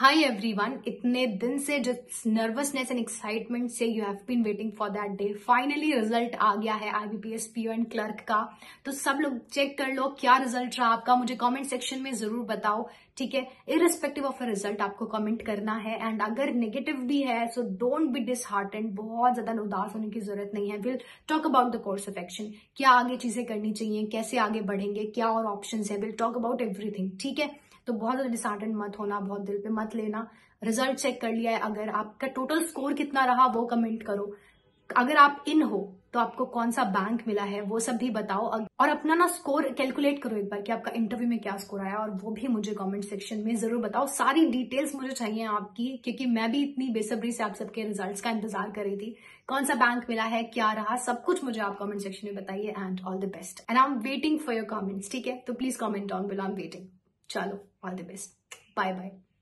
Hi everyone इतने दिन से जिस नर्वसनेस एंड एक्साइटमेंट से you have been waiting for that day finally result आ गया है आईबीपीएस पीओ एंड क्लर्क का. तो सब लोग चेक कर लो क्या रिज़ल्ट रहा आपका. मुझे कमेंट सेक्शन में ज़रूर बताओ, ठीक है? इरिस्पेक्टिव ऑफ़ रिज़ल्ट आपको कमेंट करना है. एंड अगर नेगेटिव भी है सो डोंट बी डिसहार्ट बहुत ज़्यादा उदास होने की ज़रूरत नहीं है. Will talk about the course of action क्या आगे चीज़ें करनी चाहिए, कैसे आगे बढ़ेंगे, क्या और ऑप्शन है? विल टॉक अबाउट एवरीथिंग ठीक है? तो बहुत ज़्यादा डिसहार्टेंड मत होना, बहुत दिल पे मत लेना। रिज़ल्ट चेक कर लिया है। अगर आपका टोटल स्कोर कितना रहा, वो कमेंट करो। अगर आप इन हो तो आपको कौन सा बैंक मिला है, वो सब भी बताओ। और अपना ना स्कोर कैलकुलेट करो एक बार कि आपका इंटरव्यू में क्या स्कोर आया, और वो भी मुझे कमेंट सेक्शन में ज़रूर बताओ। सारी डिटेल्स मुझे चाहिए आपकी, क्योंकि मैं भी इतनी बेसब्री से आप सबके रिजल्ट्स का इंतज़ार कर रही थी। कौन सा बैंक मिला है, क्या रहा, सब कुछ मुझे आप कमेंट सेक्शन में बताइए and all the best and I am waiting for your comments ठीक है? तो please comment on below I am waiting चलो all the best bye bye